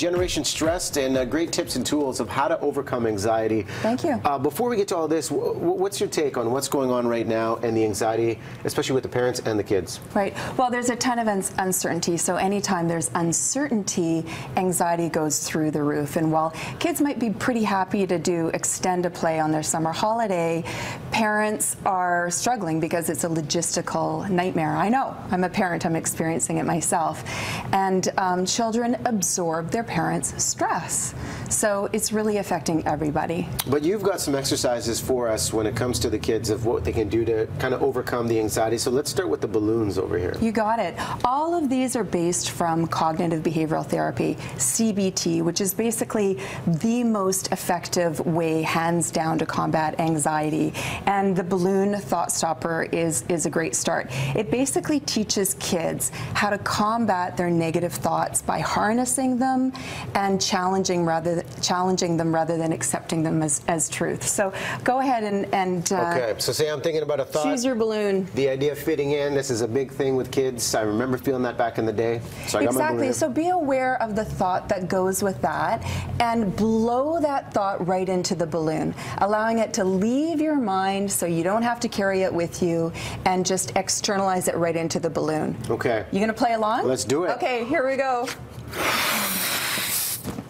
Generation Stressed and uh, great tips and tools of how to overcome anxiety. Thank you. Uh, before we get to all this, what's your take on what's going on right now and the anxiety, especially with the parents and the kids? Right. Well, there's a ton of un uncertainty. So anytime there's uncertainty, anxiety goes through the roof. And while kids might be pretty happy to do extend a play on their summer holiday, parents are struggling because it's a logistical nightmare. I know. I'm a parent. I'm experiencing it myself. And um, children absorb their parents' stress. So it's really affecting everybody. But you've got some exercises for us when it comes to the kids of what they can do to kind of overcome the anxiety. So let's start with the balloons over here. You got it. All of these are based from cognitive behavioral therapy, CBT, which is basically the most effective way, hands down, to combat anxiety. And the balloon thought stopper is, is a great start. It basically teaches kids how to combat their negative thoughts by harnessing them and challenging rather challenging them rather than accepting them as, as truth. So go ahead and, and uh, okay. So say I'm thinking about a thought. Choose your balloon. The idea of fitting in. This is a big thing with kids. I remember feeling that back in the day. So exactly. So be aware of the thought that goes with that, and blow that thought right into the balloon, allowing it to leave your mind so you don't have to carry it with you, and just externalize it right into the balloon. Okay. You gonna play along? Let's do it. Okay. Okay, here we go.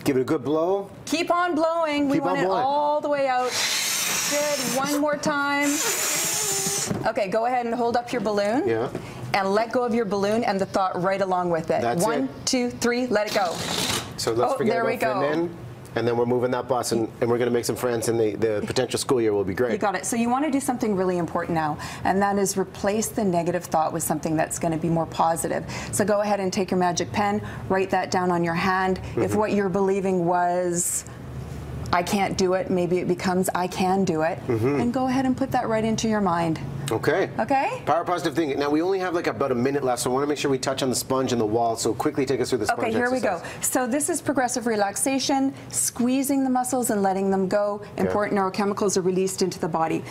Give it a good blow. Keep on blowing. Keep we want it blowing. all the way out. Good. One more time. Okay, go ahead and hold up your balloon. Yeah. And let go of your balloon and the thought right along with it. That's One, it. two, three, let it go. So let's oh, forget there about we go. And then we're moving that bus and, and we're going to make some friends and the, the potential school year will be great. You got it. So you want to do something really important now, and that is replace the negative thought with something that's going to be more positive. So go ahead and take your magic pen, write that down on your hand. Mm -hmm. If mm-hmm. what you're believing was I can't do it, maybe it becomes I can do it, mm -hmm. and go ahead and put that right into your mind. Okay. Okay. Power positive thinking. Now we only have like about a minute left, so I want to make sure we touch on the sponge and the wall. So quickly take us through the sponge. Okay, here exercise. we go. So this is progressive relaxation, squeezing the muscles and letting them go. Okay. Important neurochemicals are released into the body.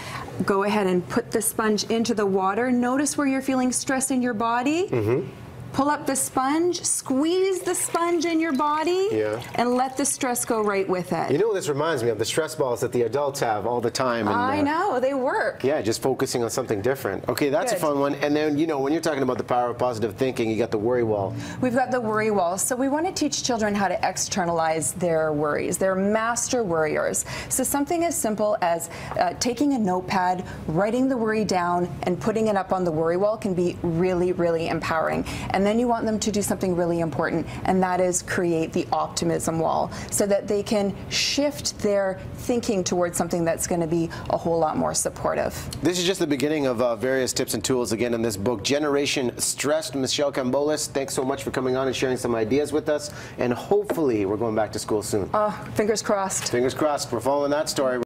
Go ahead and put the sponge into the water. Notice where you're feeling stress in your body. Mm -hmm Pull up the sponge, squeeze the sponge in your body, yeah. and let the stress go right with it. You know what this reminds me of? The stress balls that the adults have all the time. And, I uh, know, they work. Yeah, just focusing on something different. Okay, that's Good. a fun one. And then, you know, when you're talking about the power of positive thinking, you got the worry wall. We've got the worry wall. So we want to teach children how to externalize their worries. They're master worriers. So something as simple as uh, taking a notepad, writing the worry down, and putting it up on the worry wall can be really, really empowering. And then you want them to do something really important, and that is create the optimism wall so that they can shift their thinking towards something that's going to be a whole lot more supportive. This is just the beginning of uh, various tips and tools again in this book, Generation Stressed. Michele Kambolis, thanks so much for coming on and sharing some ideas with us, and hopefully we're going back to school soon. Uh, fingers crossed. Fingers crossed. We're following that story.